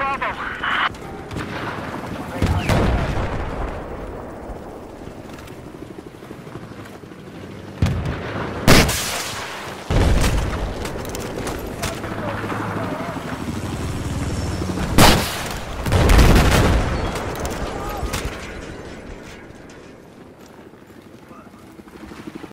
Bravo.